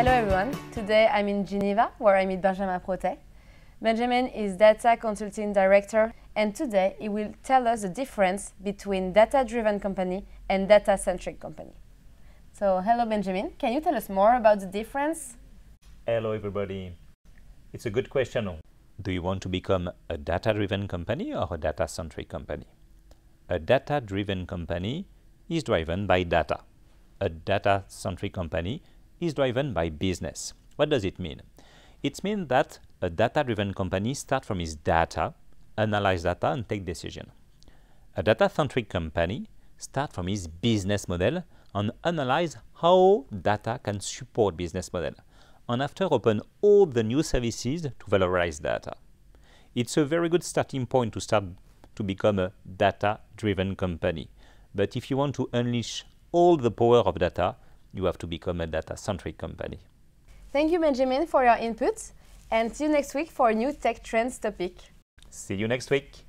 Hello everyone. Today I'm in Geneva where I meet Benjamin Protais. Benjamin is Data Consulting Director and today he will tell us the difference between data-driven company and data-centric company. So hello Benjamin, can you tell us more about the difference? Hello everybody. It's a good question. Do you want to become a data-driven company or a data-centric company? A data-driven company is driven by data. A data-centric company is driven by business. What does it mean? It means that a data-driven company starts from its data, analyze data and take decision. A data-centric company starts from its business model and analyze how data can support business model and after open all the new services to valorize data. It's a very good starting point to start to become a data-driven company. But if you want to unleash all the power of data, you have to become a data-centric company. Thank you Benjamin for your input and see you next week for a new tech trends topic. See you next week.